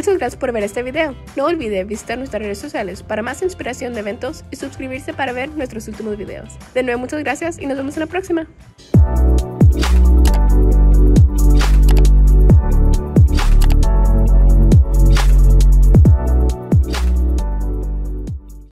Muchas gracias por ver este video. No olvide visitar nuestras redes sociales para más inspiración de eventos y suscribirse para ver nuestros últimos videos. De nuevo muchas gracias y nos vemos en la próxima.